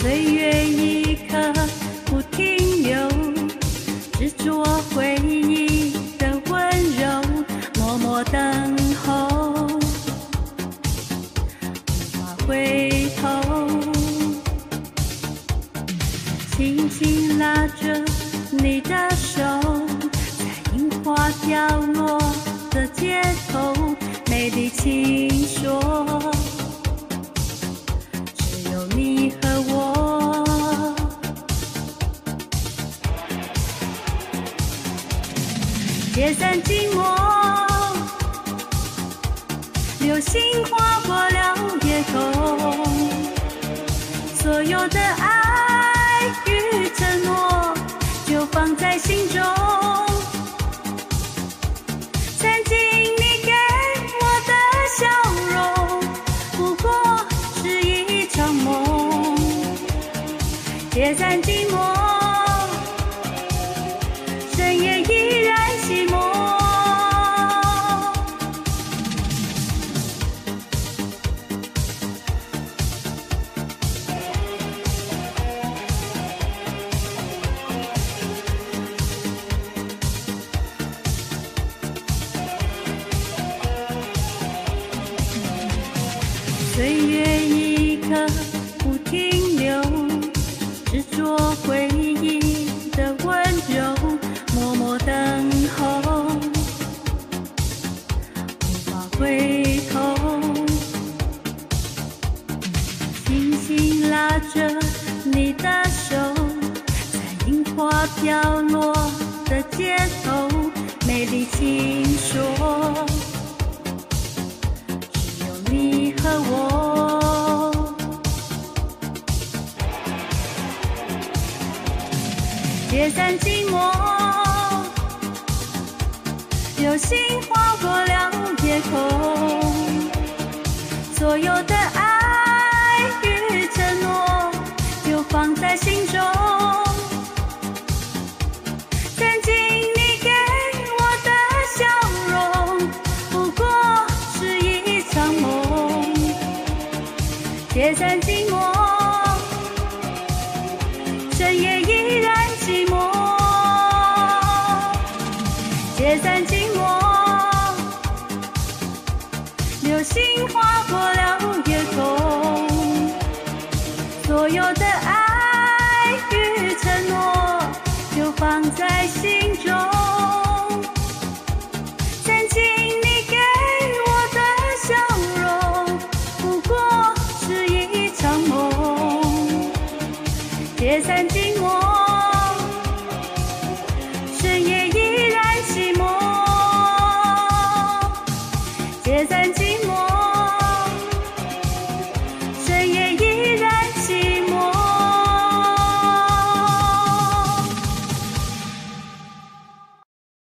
岁月一刻不停留，执着回忆的温柔，默默等候，无法回头，轻轻拉着你的手，在樱花飘落的街头，美丽轻说。解散寂寞，流星划过了夜空，所有的爱与承诺就放在心中。曾经你给我的笑容，不过是一场梦。解散寂寞，岁月一刻不停留，执着回忆的温柔，默默等候，无法回头，轻轻拉着你的手，在樱花飘落的街头，美丽轻说。解散寂寞，流星划过了夜空，所有的爱与承诺就放在心中。曾经你给我的笑容，不过是一场梦。解散寂寞，解散寂寞，流星划过了夜空，所有的爱与承诺就放在心中。曾经你给我的笑容，不过是一场梦。解散寂寞，